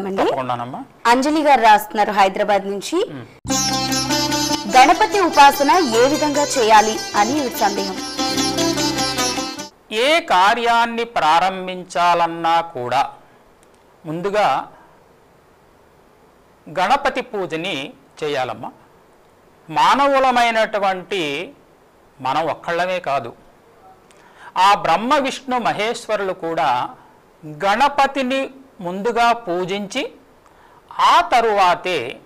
తప్పకుండానమ్మా. అంజలి గారు రాస్తున్నారు హైదరాబాద్ నుంచి. గణపతి ఉపాసన ఏ విధంగా చేయాలి అని సందేహం. ఏ కార్యాన్ని ప్రారంభించాలన్నా కూడా ముందుగా గణపతి పూజని చేయాలమ్మా. మానవులమైనటువంటి మనం ఒక్కళ్ళమే కాదు. ఆ బ్రహ్మ విష్ణు మహేశ్వరులు కూడా గణపతిని ముందుగా పూజించి ఆ తరువాతే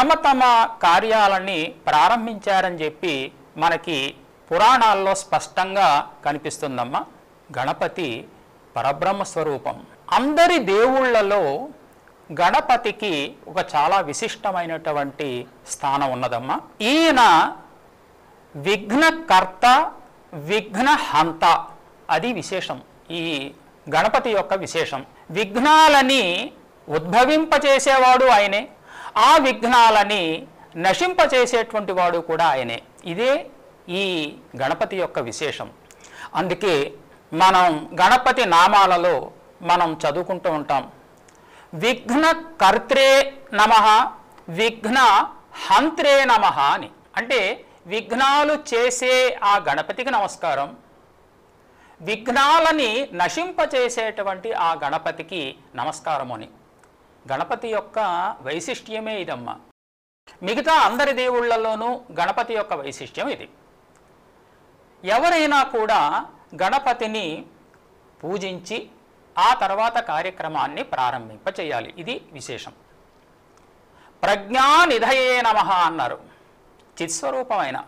తమ తమ కార్యాలని ప్రారంభించారని చెప్పి మనకి పురాణాల్లో స్పష్టంగా కనిపిస్తుందమ్మా. గణపతి పరబ్రహ్మ స్వరూపం. అందరి దేవుళ్ళలో గణపతికి ఒక చాలా విశిష్టమైనటువంటి స్థానం ఉన్నదమ్మా. ఈయన విఘ్నకర్త విఘ్నహంత. అది విశేషం. ఈ గణపతి యొక్క విశేషం. విఘ్నాలని ఉద్భవింపచేసేవాడు ఆయనే. ఆ విఘ్నాలని నశింపచేసేటువంటి వాడు కూడా ఆయనే. ఇదే ఈ గణపతి యొక్క విశేషం. అందుకే మనం గణపతి నామాలలో మనం చదువుకుంటూ ఉంటాం. విఘ్న కర్త్రే నమ విఘ్న హంత్రే నమ అని. అంటే విఘ్నాలు చేసే ఆ గణపతికి నమస్కారం. విఘ్నాలని నశింపచేసేటువంటి ఆ గణపతికి నమస్కారము అని గణపతి యొక్క వైశిష్ట్యమే ఇదమ్మా. మిగతా అందరి దేవుళ్ళలోనూ గణపతి యొక్క వైశిష్ట్యం ఇది. ఎవరైనా కూడా గణపతిని పూజించి ఆ తర్వాత కార్యక్రమాన్ని ప్రారంభింప చేయాలి ఇది విశేషం. ప్రజ్ఞానిధయే నమ అన్నారు. చిత్స్వరూపమైన.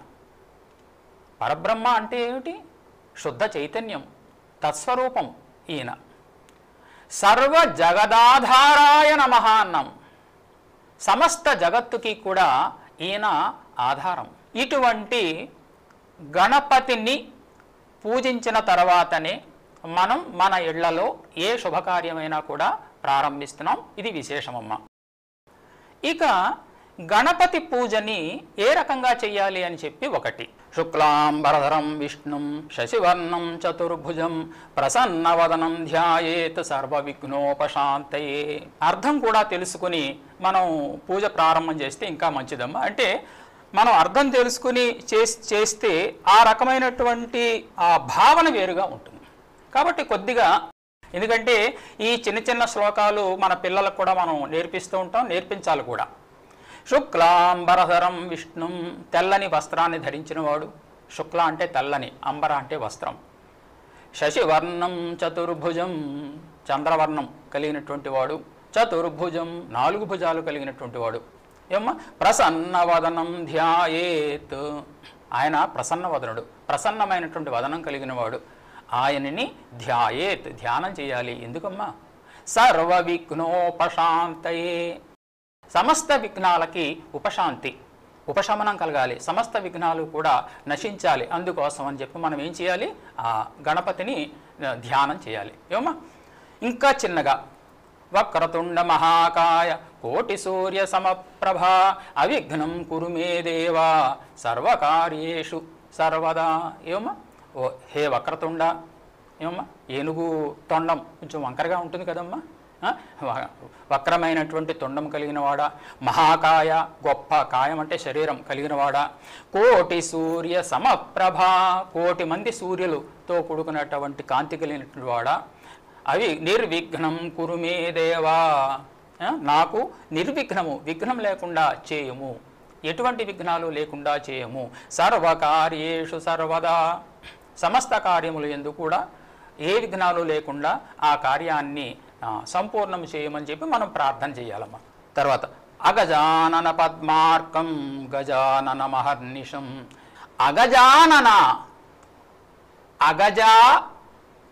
పరబ్రహ్మ అంటే ఏమిటి? శుద్ధ చైతన్యం తత్స్వరూపం ఈయన. సర్వ జగదాధారాయ నమ అన్నాం. సమస్త జగత్తుకి కూడా ఈయన ఆధారం. ఇటువంటి గణపతిని పూజించిన తర్వాతనే మనం మన ఇళ్ళలో ఏ శుభకార్యమైనా కూడా ప్రారంభిస్తున్నాం. ఇది విశేషమమ్మ. ఇక గణపతి పూజని ఏ రకంగా చెయ్యాలి అని చెప్పి ఒకటి. శుక్లాంబరధరం విష్ణుం శశివర్ణం చతుర్భుజం ప్రసన్నవదనం ధ్యాయేత్ సర్వ విఘ్నోపశాంతయే అర్థం కూడా తెలుసుకుని మనం పూజ ప్రారంభం చేస్తే ఇంకా మంచిదమ్మా. అంటే మనం అర్థం తెలుసుకుని చేస్తే ఆ రకమైనటువంటి ఆ భావన వేరుగా ఉంటుంది. కాబట్టి కొద్దిగా ఎందుకంటే ఈ చిన్న చిన్న శ్లోకాలు మన పిల్లలకు కూడా మనం నేర్పిస్తూ ఉంటాం నేర్పించాలి కూడా. శుక్లాంబరధరం విష్ణుం తెల్లని వస్త్రాన్ని ధరించినవాడు. శుక్ల అంటే తెల్లని అంబర అంటే వస్త్రం. శశివర్ణం చతుర్భుజం చంద్రవర్ణం కలిగినటువంటి వాడు. చతుర్భుజం నాలుగు భుజాలు కలిగినటువంటి వాడు. ఏమ్మా? ప్రసన్నవదనం ధ్యాయేత్. ఆయన ప్రసన్నవదనుడు. ప్రసన్నమైనటువంటి వదనం కలిగిన వాడు ఆయనని ధ్యాయేత్ ధ్యానం చేయాలి. ఎందుకమ్మా? సర్వ విఘ్నోపశాంతయే సమస్త విఘ్నాలకి ఉపశాంతి ఉపశమనం కలగాలి. సమస్త విఘ్నాలు కూడా నశించాలి. అందుకోసం అని చెప్పి మనం ఏం చేయాలి? ఆ గణపతిని ధ్యానం చేయాలి. ఏమమ్మా? ఇంకా చిన్నగా వక్రతుండ మహాకాయ కోటి సూర్య సమప్రభ అవిఘ్నం కురు మే దేవా సర్వకార్యేషు సర్వదా. ఏమమ్మా? ఓ హే వక్రతుండ ఏమమ్మా? ఏనుగు తొండం కొంచెం వంకరగా ఉంటుంది కదమ్మా? వక్రమైనటువంటి తొండం కలిగినవాడా? మహాకాయ గొప్ప కాయం అంటే శరీరం కలిగినవాడా? కోటి సూర్య సమప్రభ కోటి మంది సూర్యులతో కూడుకున్నటువంటి కాంతి కలిగినటువంటి వాడా అవి నిర్విఘ్నం కురుమే దేవా. నాకు నిర్విఘ్నము విఘ్నం లేకుండా చేయము. ఎటువంటి విఘ్నాలు లేకుండా చేయము? సర్వకార్యేషు సర్వదా. సమస్త కార్యములు ఎందు కూడా ఏ విఘ్నాలు లేకుండా ఆ కార్యాన్ని సంపూర్ణం చేయమని చెప్పి మనం ప్రార్థన చేయాలమ్మా. తర్వాత అగజానన పద్మార్కం గజానన మహర్నిషం అగజానన అగజ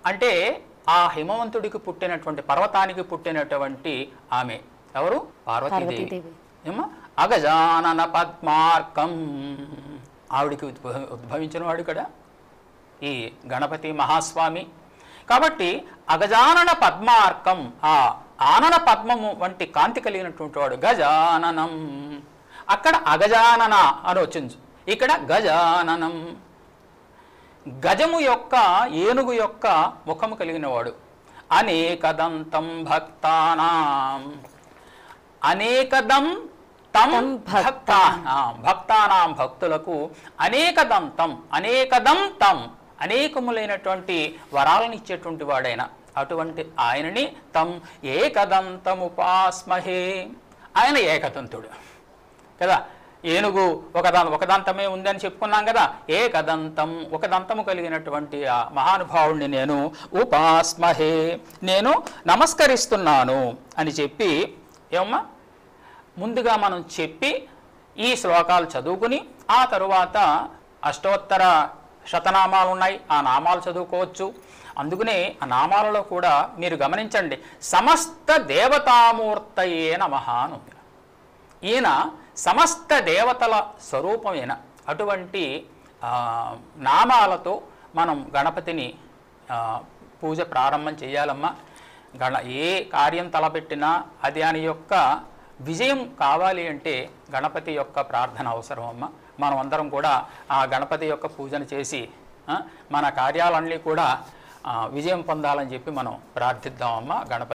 అంటే ఆ హిమవంతుడికి పుట్టినటువంటి పర్వతానికి పుట్టినటువంటి ఆమె. ఎవరు? పార్వతీదేవి. ఏమో అగజానన పద్మార్కం. ఆవిడికి ఉద్భవ ఉద్భవించిన వాడు ఇక్కడ. ఈ గణపతి మహాస్వామి. కాబట్టి అగజానన పద్మార్కం. ఆ ఆనన పద్మము వంటి కాంతి కలిగినటువంటి వాడు గజాననం. అక్కడ అగజానన అని వచ్చింది. ఇక్కడ గజాననం. గజము యొక్క ఏనుగు యొక్క ముఖము కలిగినవాడు. అనేకదంతం భక్తానాం. అనేకదం తం తం భక్త. భక్త ఆ, భక్తానాం భక్తులకు అనేకదంతం అనేకదం తం అనేకములైనటువంటి వరాలను ఇచ్చేటువంటి వాడైన అటువంటి ఆయనని తం ఏకదంతముపాస్మహే. ఆయన ఏకదంతుడు. కదా? ఏనుగు ఒకదా ఒకదంతమే ఒక దంతమే ఉందని చెప్పుకున్నాం కదా? ఏకదంతం ఒక దంతము కలిగినటువంటి ఆ మహానుభావుడిని నేను ఉపాస్మహే. నేను నమస్కరిస్తున్నాను అని చెప్పి ఏమమ్మా? ముందుగా మనం చెప్పి ఈ శ్లోకాలు చదువుకుని ఆ తరువాత అష్టోత్తర శతనామాలు ఉన్నాయి ఆ నామాలు చదువుకోవచ్చు. అందుకనే ఆ నామాలలో కూడా మీరు గమనించండి సమస్త దేవతామూర్తయే నమ అని ఉంది. ఈయన సమస్త దేవతల స్వరూపమైన. అటువంటి నామాలతో మనం గణపతిని పూజ ప్రారంభం చేయాలమ్మా. గణ ఏ కార్యం తలపెట్టినా అది దాని యొక్క విజయం కావాలి అంటే గణపతి యొక్క ప్రార్థన అవసరం అమ్మ మనం అందరం కూడా ఆ గణపతి యొక్క పూజను చేసి ఆ, మన కార్యాలన్నీ కూడా ఆ, విజయం పొందాలని చెప్పి మనం ప్రార్థిద్దామమ్మా గణపతి.